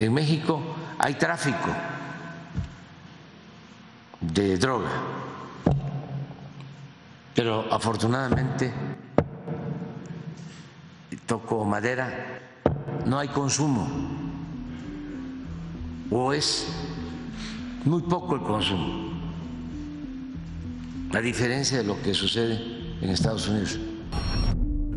En México hay tráfico de droga, pero afortunadamente, toco madera, no hay consumo, o es muy poco el consumo, a diferencia de lo que sucede en Estados Unidos.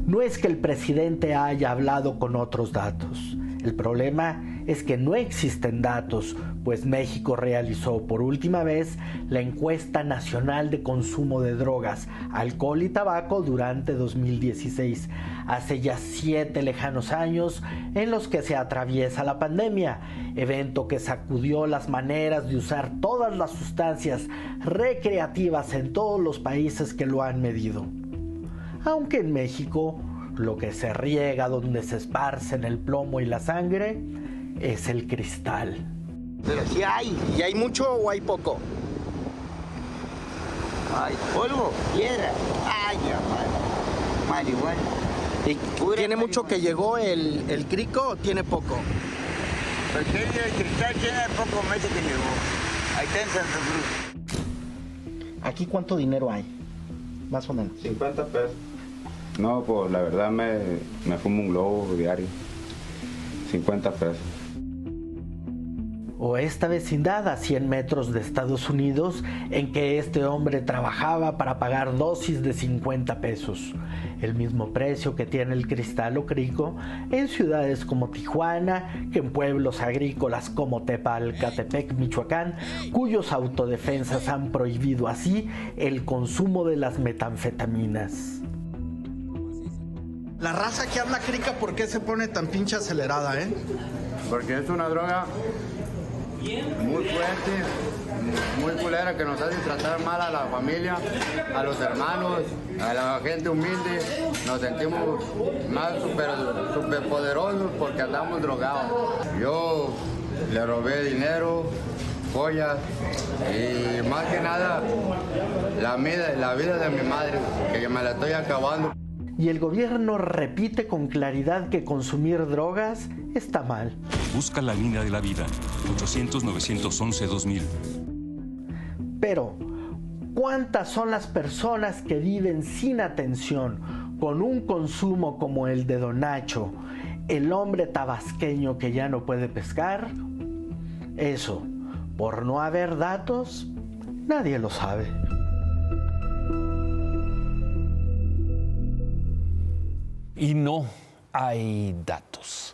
No es que el presidente haya hablado con otros datos. El problema es que no existen datos, pues México realizó por última vez la encuesta nacional de consumo de drogas, alcohol y tabaco durante 2016, hace ya siete lejanos años en los que se atraviesa la pandemia, evento que sacudió las maneras de usar todas las sustancias recreativas en todos los países que lo han medido. Aunque en México lo que se riega donde se esparcen el plomo y la sangre es el cristal. Pero si hay, ¿y hay mucho o hay poco? Hay polvo, piedra, ay, marihuana. ¿Y tiene mucho que llegó el, el crico o tiene poco? Pues el cristal tiene pocos meses que llegó. Ahí está en Santa Cruz. ¿Aquí cuánto dinero hay? Más o menos. 50 pesos. No, pues la verdad me, me fumo un globo diario. 50 pesos o esta vecindad a 100 metros de Estados Unidos en que este hombre trabajaba para pagar dosis de 50 pesos, el mismo precio que tiene el cristal o crico en ciudades como Tijuana, que en pueblos agrícolas como Tepalcatepec, Michoacán, cuyos autodefensas han prohibido así el consumo de las metanfetaminas. La raza que habla crica, ¿por qué se pone tan pinche acelerada, eh? Porque es una droga muy fuerte, muy culera que nos hace tratar mal a la familia, a los hermanos, a la gente humilde. Nos sentimos más super, super poderosos porque andamos drogados. Yo le robé dinero, joyas y más que nada la vida, la vida de mi madre, que me la estoy acabando. Y el gobierno repite con claridad que consumir drogas está mal. Busca la línea de la vida, 800-911-2000. Pero, ¿cuántas son las personas que viven sin atención, con un consumo como el de Don Nacho, el hombre tabasqueño que ya no puede pescar? Eso, por no haber datos, nadie lo sabe. Y no hay datos.